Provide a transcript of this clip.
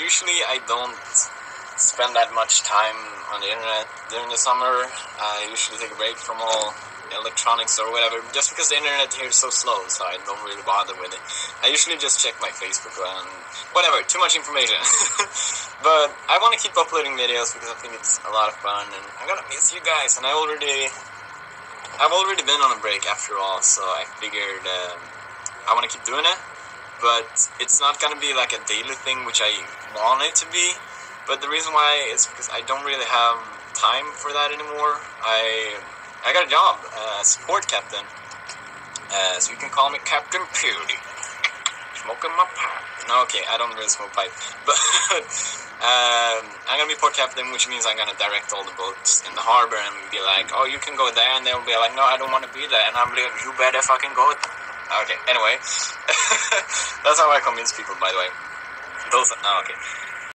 usually I don't spend that much time on the internet during the summer. I usually take a break from all electronics or whatever, just because the internet here is so slow, so I don't really bother with it. I usually just check my Facebook and whatever, too much information. but I want to keep uploading videos because I think it's a lot of fun, and I'm gonna miss you guys. And I already, I've already been on a break after all, so I figured um, I want to keep doing it. But it's not gonna be like a daily thing, which I want it to be. But the reason why is because I don't really have time for that anymore. I I got a job as support captain, uh, so you can call me Captain Pewdie. Smoking my pipe. No, okay, I don't really smoke pipe, but um, I'm gonna be port captain, which means I'm gonna direct all the boats in the harbor and be like, "Oh, you can go there," and they'll be like, "No, I don't want to be there," and I'm like, "You better fucking go." Okay, anyway, that's how I convince people. By the way, those. Oh, okay.